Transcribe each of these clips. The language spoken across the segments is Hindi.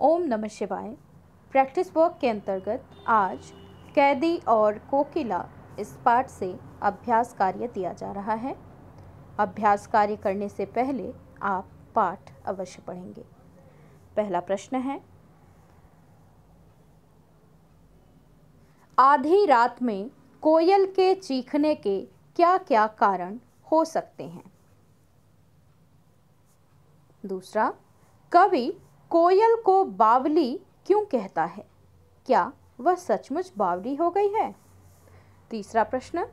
ओम नमः शिवाय। प्रैक्टिस वर्क के अंतर्गत आज कैदी और कोकिला इस पाठ से अभ्यास कार्य दिया जा रहा है। अभ्यास कार्य करने से पहले आप पाठ अवश्य पढ़ेंगे। पहला प्रश्न है, आधी रात में कोयल के चीखने के क्या क्या कारण हो सकते हैं? दूसरा, कवि कोयल को बावली क्यों कहता है? क्या वह सचमुच बावली हो गई है? तीसरा प्रश्न,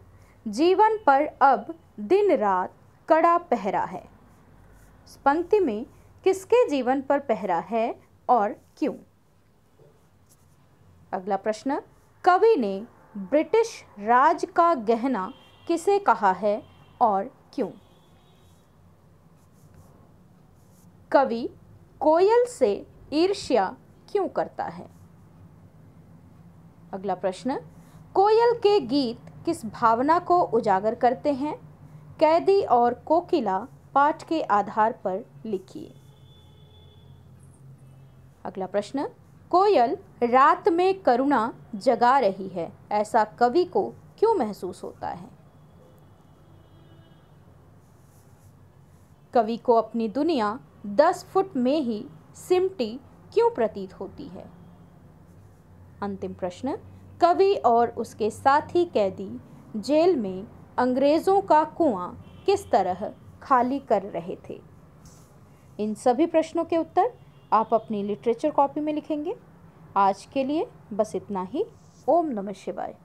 जीवन पर अब दिन रात कड़ा पहरा है। पंक्ति में किसके जीवन पर पहरा है और क्यों? अगला प्रश्न, कवि ने ब्रिटिश राज का गहना किसे कहा है और क्यों? कवि कोयल से ईर्ष्या क्यों करता है? अगला प्रश्न, कोयल के गीत किस भावना को उजागर करते हैं? कैदी और कोकिला पाठ के आधार पर लिखिए। अगला प्रश्न, कोयल रात में करुणा जगा रही है, ऐसा कवि को क्यों महसूस होता है? कवि को अपनी दुनिया दस फुट में ही सिमटी क्यों प्रतीत होती है? अंतिम प्रश्न, कवि और उसके साथी कैदी जेल में अंग्रेज़ों का कुआँ किस तरह खाली कर रहे थे? इन सभी प्रश्नों के उत्तर आप अपनी लिटरेचर कॉपी में लिखेंगे। आज के लिए बस इतना ही। ओम नमः शिवाय।